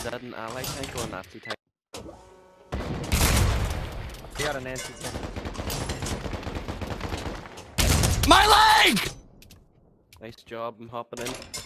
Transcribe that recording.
Is that an ally tank or an Nazi tank? He got an anti-tank. My leg! Nice job, I'm hopping in.